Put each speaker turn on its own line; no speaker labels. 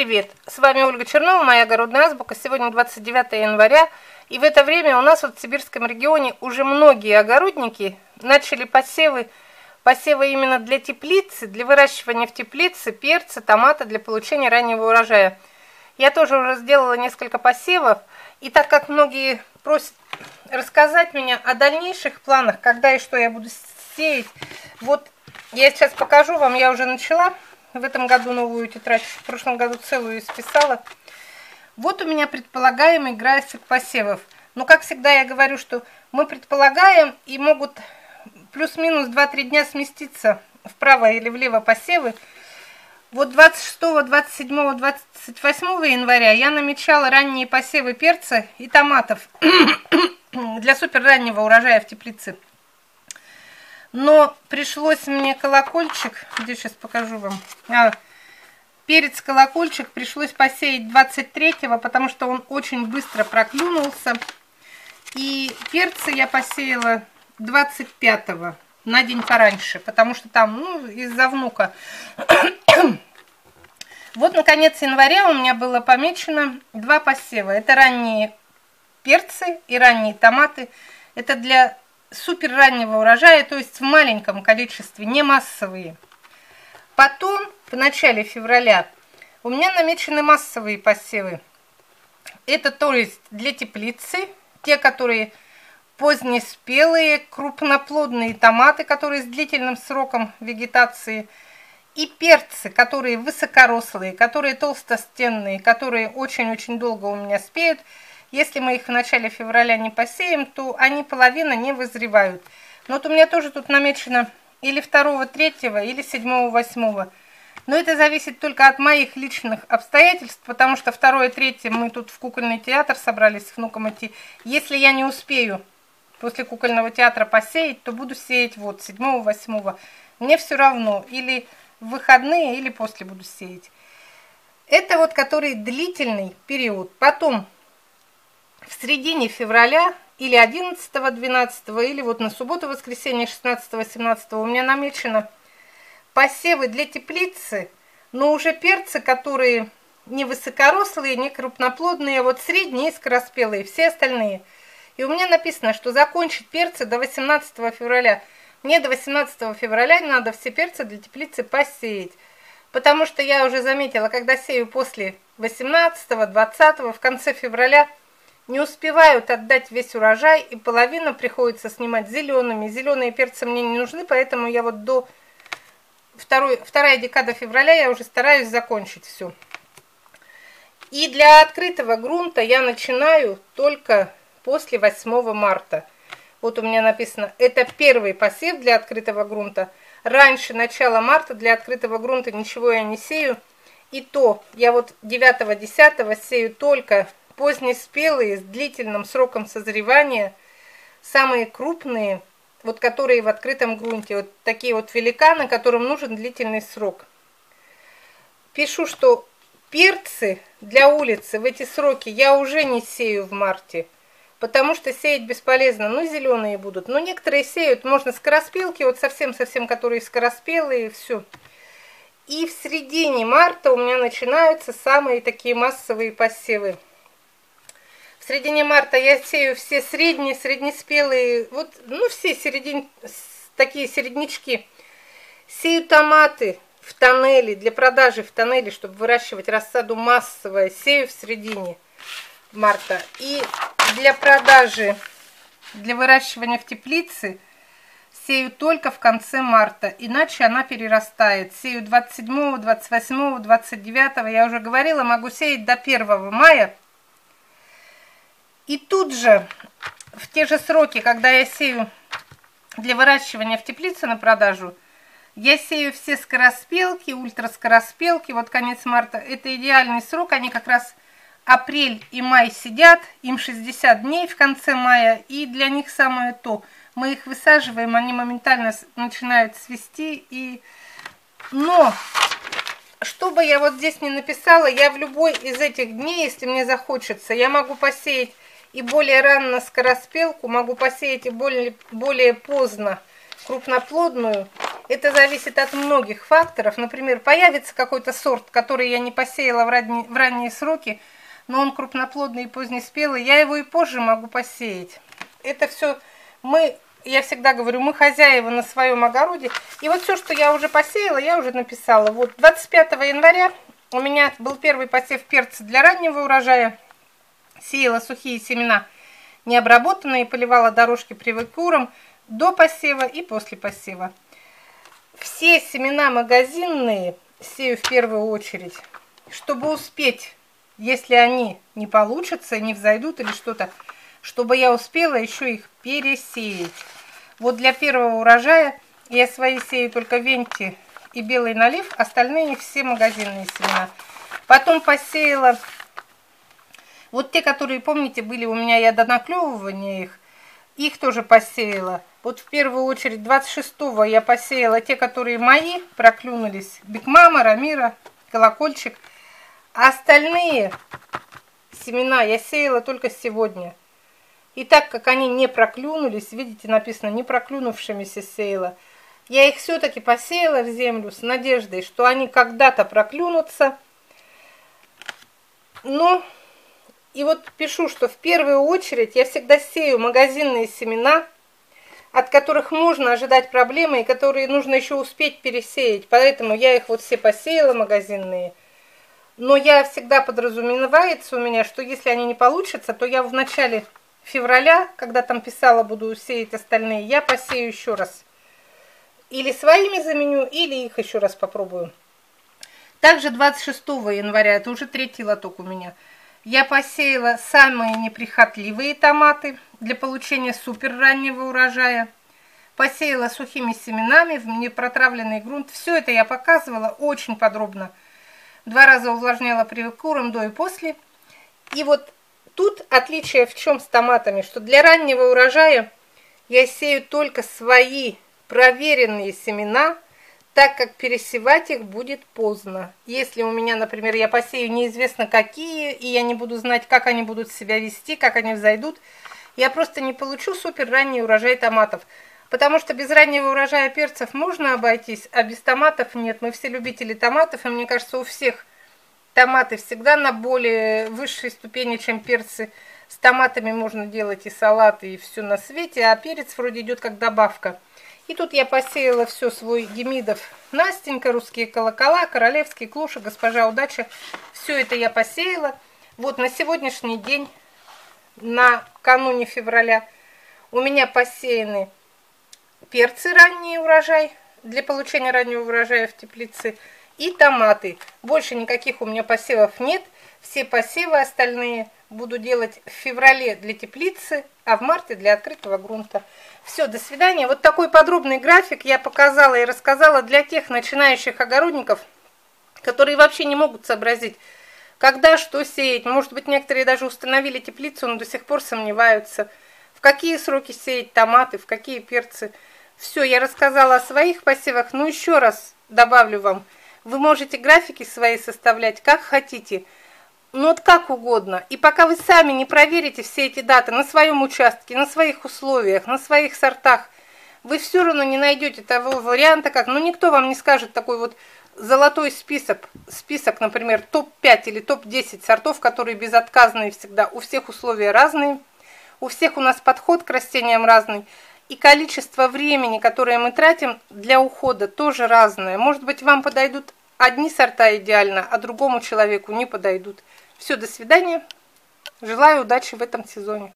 привет! С вами Ольга Чернова, моя огородная азбука. Сегодня 29 января, и в это время у нас вот в Сибирском регионе уже многие огородники начали посевы, посевы именно для теплицы, для выращивания в теплице перца, томата для получения раннего урожая. Я тоже уже сделала несколько посевов, и так как многие просят рассказать меня о дальнейших планах, когда и что я буду сеять, вот я сейчас покажу вам, я уже начала в этом году новую тетрадь, в прошлом году целую исписала. Вот у меня предполагаемый график посевов. Но, как всегда, я говорю, что мы предполагаем и могут плюс-минус 2-3 дня сместиться вправо или влево посевы. Вот 26, 27, 28 января я намечала ранние посевы перца и томатов для супер раннего урожая в теплице. Но пришлось мне колокольчик, где сейчас покажу вам, а, перец колокольчик пришлось посеять 23-го, потому что он очень быстро проклюнулся. И перцы я посеяла 25-го, на день пораньше, потому что там, ну, из-за внука. вот, наконец, января у меня было помечено два посева. Это ранние перцы и ранние томаты. Это для супер раннего урожая, то есть в маленьком количестве, не массовые. Потом, в начале февраля, у меня намечены массовые посевы. Это то есть для теплицы, те, которые позднеспелые, крупноплодные томаты, которые с длительным сроком вегетации, и перцы, которые высокорослые, которые толстостенные, которые очень-очень долго у меня спеют – если мы их в начале февраля не посеем, то они половина не вызревают. Но вот у меня тоже тут намечено или 2, 3, или 7, 8. Но это зависит только от моих личных обстоятельств, потому что 2 и 3 мы тут в кукольный театр собрались с внуком идти. Если я не успею после кукольного театра посеять, то буду сеять вот 7, 8. Мне все равно, или в выходные, или после буду сеять. Это вот который длительный период. Потом в середине февраля или 11, 12, или вот на субботу, воскресенье 16, 17 у меня намечено посевы для теплицы, но уже перцы, которые не высокорослые, не крупноплодные, а вот средние и скороспелые, все остальные. И у меня написано, что закончить перцы до 18 февраля. Мне до 18 февраля надо все перцы для теплицы посеять. Потому что я уже заметила, когда сею после 18, 20, в конце февраля – не успевают отдать весь урожай, и половину приходится снимать зелеными. Зеленые перцы мне не нужны, поэтому я вот до второй, вторая декада февраля я уже стараюсь закончить все. И для открытого грунта я начинаю только после 8 марта. Вот у меня написано, это первый посев для открытого грунта. Раньше начала марта для открытого грунта ничего я не сею. И то я вот 9-10 сею только позднеспелые с длительным сроком созревания, самые крупные, вот которые в открытом грунте, вот такие вот великаны, которым нужен длительный срок. Пишу, что перцы для улицы в эти сроки я уже не сею в марте, потому что сеять бесполезно, ну зеленые будут, но некоторые сеют, можно скороспелки, вот совсем-совсем, которые скороспелые, все. И в середине марта у меня начинаются самые такие массовые посевы середине марта я сею все средние, среднеспелые, вот, ну, все середин, такие середнячки. Сею томаты в тоннеле, для продажи в тоннеле, чтобы выращивать рассаду массовая. Сею в середине марта. И для продажи, для выращивания в теплице, сею только в конце марта, иначе она перерастает. Сею 27, 28, 29, я уже говорила, могу сеять до 1 мая, и тут же, в те же сроки, когда я сею для выращивания в теплице на продажу, я сею все скороспелки, ультраскороспелки, вот конец марта, это идеальный срок, они как раз апрель и май сидят, им 60 дней в конце мая, и для них самое то. Мы их высаживаем, они моментально начинают свести, и... Но, что бы я вот здесь не написала, я в любой из этих дней, если мне захочется, я могу посеять и более рано скороспелку, могу посеять и более, более поздно крупноплодную. Это зависит от многих факторов. Например, появится какой-то сорт, который я не посеяла в ранние, в ранние сроки, но он крупноплодный и позднеспелый, я его и позже могу посеять. Это все мы, я всегда говорю, мы хозяева на своем огороде. И вот все, что я уже посеяла, я уже написала. Вот 25 января у меня был первый посев перца для раннего урожая. Сеяла сухие семена необработанные, поливала дорожки привыкуром до посева и после посева. Все семена магазинные сею в первую очередь, чтобы успеть, если они не получатся, не взойдут или что-то, чтобы я успела еще их пересеять. Вот для первого урожая я свои сею только венти и белый налив, остальные все магазинные семена. Потом посеяла вот те, которые, помните, были у меня я до наклевывания их, их тоже посеяла. Вот в первую очередь 26-го я посеяла те, которые мои, проклюнулись. Бигмама, Рамира, Колокольчик. А остальные семена я сеяла только сегодня. И так как они не проклюнулись, видите, написано не проклюнувшимися сеяла, я их все-таки посеяла в землю с надеждой, что они когда-то проклюнутся. Но и вот пишу, что в первую очередь я всегда сею магазинные семена, от которых можно ожидать проблемы и которые нужно еще успеть пересеять. Поэтому я их вот все посеяла, магазинные. Но я всегда подразумевается у меня, что если они не получатся, то я в начале февраля, когда там писала, буду сеять остальные, я посею еще раз. Или своими заменю, или их еще раз попробую. Также 26 января, это уже третий лоток у меня – я посеяла самые неприхотливые томаты для получения супер раннего урожая. Посеяла сухими семенами в непротравленный грунт. Все это я показывала очень подробно. Два раза увлажняла привыкуром до и после. И вот тут отличие в чем с томатами, что для раннего урожая я сею только свои проверенные семена – так как пересевать их будет поздно. Если у меня, например, я посею неизвестно какие, и я не буду знать, как они будут себя вести, как они взойдут, я просто не получу супер ранний урожай томатов. Потому что без раннего урожая перцев можно обойтись, а без томатов нет. Мы все любители томатов, и мне кажется, у всех томаты всегда на более высшей ступени, чем перцы. С томатами можно делать и салаты, и все на свете, а перец вроде идет как добавка. И тут я посеяла все свой Демидов. Настенька, русские колокола, королевские клуши, госпожа удача. Все это я посеяла. Вот на сегодняшний день, на кануне февраля, у меня посеяны перцы ранний урожай, для получения раннего урожая в теплице, и томаты. Больше никаких у меня посевов нет. Все посевы остальные буду делать в феврале для теплицы, а в марте для открытого грунта. Все, до свидания. Вот такой подробный график я показала и рассказала для тех начинающих огородников, которые вообще не могут сообразить, когда что сеять. Может быть, некоторые даже установили теплицу, но до сих пор сомневаются, в какие сроки сеять томаты, в какие перцы. Все, я рассказала о своих посевах, но еще раз добавлю вам, вы можете графики свои составлять как хотите – ну вот как угодно. И пока вы сами не проверите все эти даты на своем участке, на своих условиях, на своих сортах, вы все равно не найдете того варианта, как, ну никто вам не скажет такой вот золотой список, список, например, топ-5 или топ-10 сортов, которые безотказные всегда. У всех условия разные, у всех у нас подход к растениям разный. И количество времени, которое мы тратим для ухода, тоже разное. Может быть, вам подойдут одни сорта идеально, а другому человеку не подойдут. Все, до свидания. Желаю удачи в этом сезоне.